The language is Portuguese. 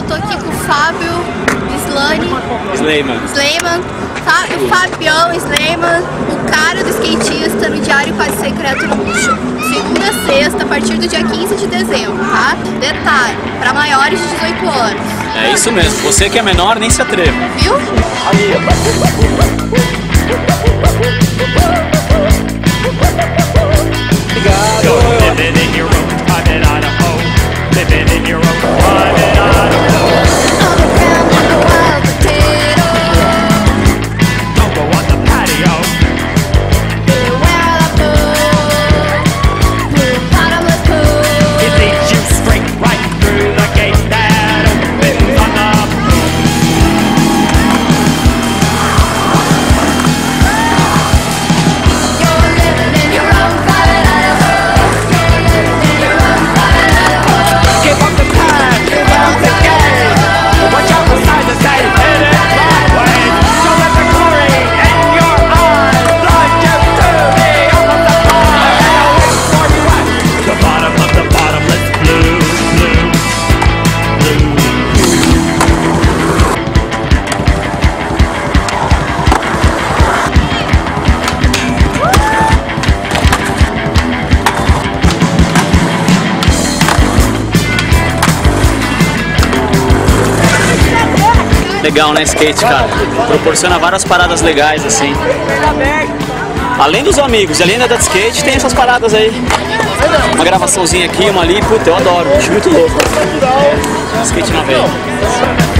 eu tô aqui com o Fábio Slane, Slayman. Sleiman, Fa o Fabião Sleiman, o cara do skatista no Diário Quase Secreto no Luxo. Segunda a sexta, a partir do dia 15 de dezembro, tá? Detalhe, para maiores de 18 anos. É isso mesmo. Você que é menor, nem se atreva. Viu? You're Legal, né, skate, cara? Proporciona várias paradas legais, assim. Além dos amigos além da skate, tem essas paradas aí. Uma gravaçãozinha aqui, uma ali, puta, eu adoro, acho muito louco. Skate na veia.